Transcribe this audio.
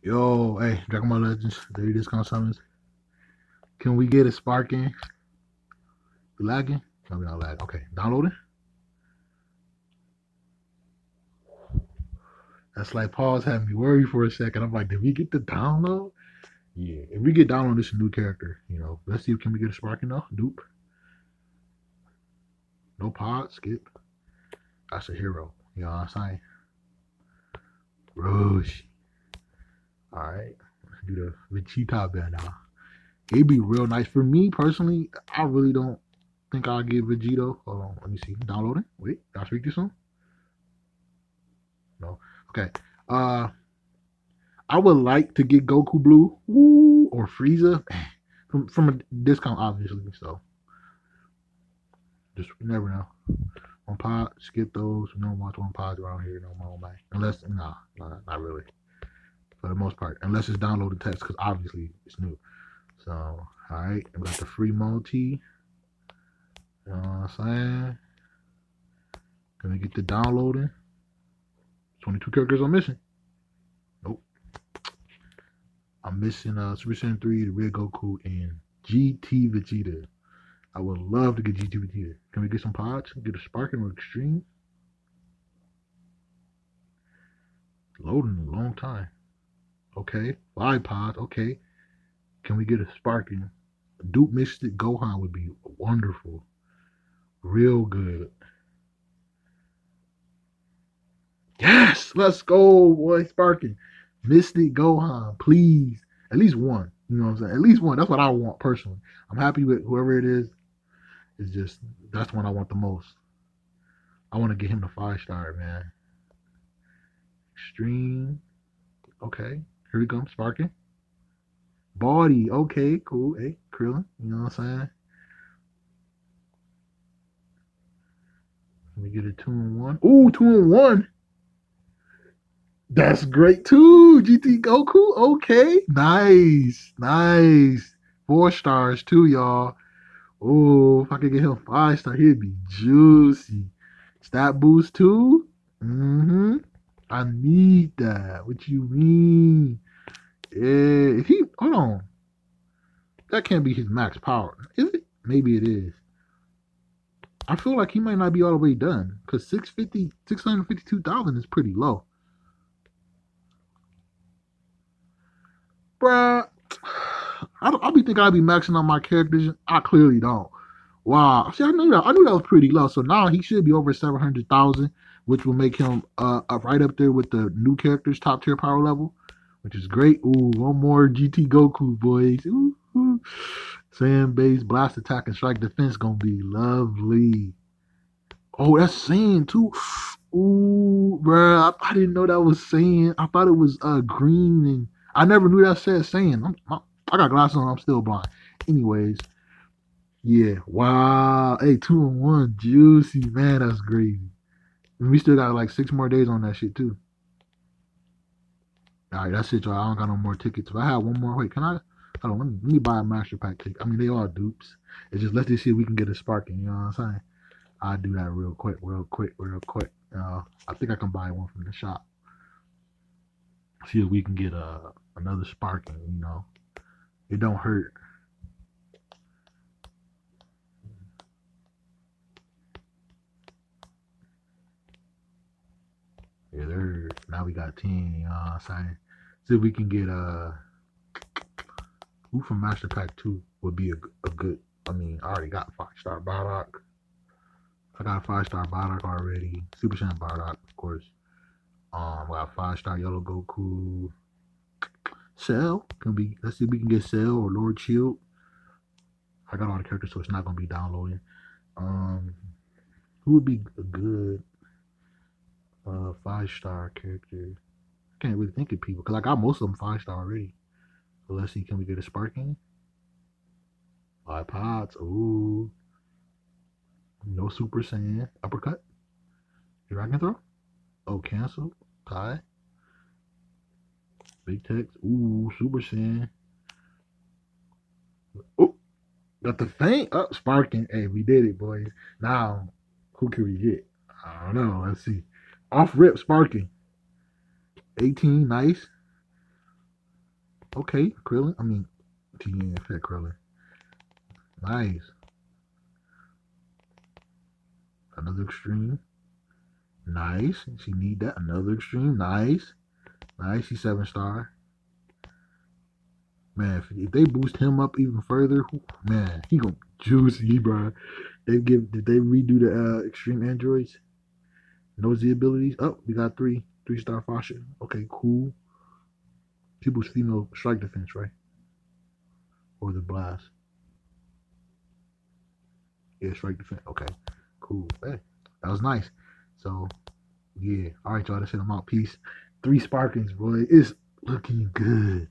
Yo, hey, Dragon Ball Legends, daily discount summons. Can we get a sparking? You lagging? No, we not lag. Okay, downloading. That's like pause had me worried for a second. I'm like, did we get the download? Yeah, if we get download this new character, you know, let's see if can we get a sparking though. Dupe. No pod, skip. That's a hero. You know what I'm saying? Roshi. Alright. let's Do the Vegeta band now. It'd be real nice. For me personally, I really don't think I'll get Vegito. Hold on, let me see. Downloading. Wait, did I speak this one? No. Okay. Uh I would like to get Goku Blue or Frieza from from a discount, obviously. So just never know. One pod, skip those. We don't watch one pod around here no more, man. Unless, nah, nah, not really. For the most part, unless it's downloaded text, because obviously it's new. So, all right, I got the free multi. You know what I'm saying? Gonna get the downloading. 22 characters I'm missing. Nope. I'm missing uh Super Saiyan 3, the Red Goku, and GT Vegeta. I would love to get GT Vegeta. Can we get some pods? Get a Sparking or Extreme? Loading a long time. Okay. Five pods. Okay. Can we get a Sparking? Dupe Mystic Gohan would be wonderful. Real good. Yes, let's go, boy. Sparking. Mystic Gohan, please. At least one. You know what I'm saying? At least one. That's what I want personally. I'm happy with whoever it is. It's just that's one I want the most. I want to get him the five star, man. Extreme. Okay. Here we go. Sparking. Body. Okay, cool. Hey, Krillin. You know what I'm saying? Let me get a two and one. Ooh, two and one. That's great too. GT Goku. Okay. Nice. Nice. Four stars too, y'all. Oh, if I could get him five star, he'd be juicy. Stat boost too. Mm-hmm. I need that. What you mean? Yeah. He hold on. That can't be his max power. Is it? Maybe it is. I feel like he might not be all the way done. Because 650, 652,000 is pretty low. Bruh, I, will be thinking I'll be maxing out my characters. I clearly don't. Wow. See, I knew that. I knew that was pretty low. So now he should be over 700,000, which will make him uh, right up there with the new characters, top tier power level, which is great. Ooh, one more GT Goku, boys. Ooh, ooh. Sand base, blast attack, and strike defense gonna be lovely. Oh, that's Saiyan too. Ooh, bro, I, I didn't know that was Saiyan. I thought it was uh green and I never knew that said Saiyan. I'm, I'm, I got glasses on. I'm still blind. Anyways, yeah. Wow. Hey, two and one, juicy man. That's crazy. We still got like six more days on that shit too. All right, that's it, y'all. I don't got no more tickets. If I have one more, wait, can I? Hold on, let me, let me buy a master pack ticket. I mean, they are dupes. It's just let's just see if we can get a sparking. You know what I'm saying? I'll do that real quick, real quick, real quick. Uh, I think I can buy one from the shop. See if we can get a uh, another sparking. You know, it don't hurt. 15, uh, sign. See if we can get uh, who from Master Pack 2 would be a, a good. I mean, I already got five star Bardock. I got five star Bardock already. Super Saiyan Bardock, of course. Um, we got five star Yellow Goku. Cell can be. Let's see if we can get Cell or Lord Shield. I got all the characters, so it's not gonna be downloading. Um, who would be a good uh, five star character? I can't really think of people because I got most of them five star already. So let's see, can we get a sparking? Five pods. Ooh. No Super Saiyan. Uppercut. Dragon throw. Oh, cancel. Tie. Big text. Ooh, Super Saiyan. Ooh. got the faint up, sparking. Hey, we did it, boys. Now, who can we get? I don't know. Let's see. Off rip, sparking. 18, nice. Okay, Krillin. I mean, TN Fat Krillin. Nice. Another extreme. Nice. She need that. Another extreme. Nice. Nice. She's seven star. Man, if, if, they boost him up even further, man, he gonna juicy, bro. They give did they redo the uh, extreme androids? Nosy abilities. Oh, we got three three star Fasha. Okay, cool. People's female strike defense, right? Or the blast. Yeah, strike defense. Okay, cool. Hey, that was nice. So, yeah. All right, y'all. That's it. I'm out. Peace. Three sparkings, boy. It's looking good.